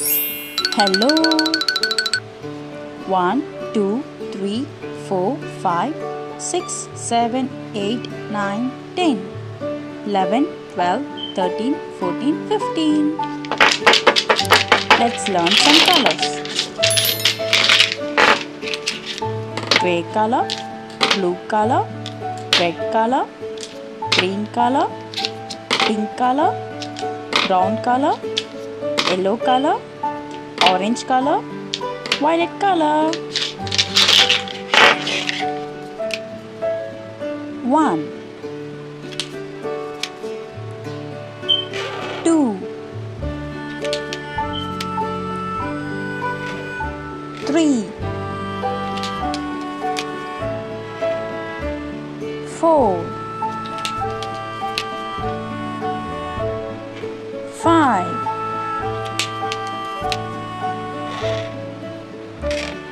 Hello. One, two, three, four, five, six, seven, eight, nine, ten, eleven, twelve, thirteen, fourteen, fifteen. Let's learn some colors. Gray color, blue color, red color, green color, pink color, brown color, yellow color, orange color, violet color. One, two, three, four, five,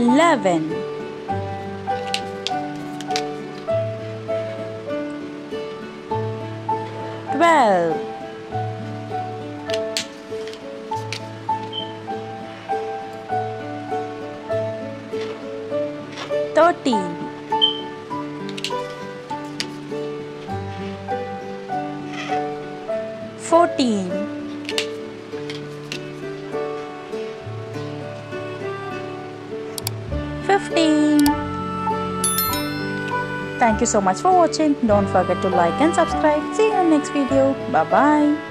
eleven, twelve, thirteen, fourteen, fifteen. Thank you so much for watching. Don't forget to like and subscribe. See you in next video. Bye bye.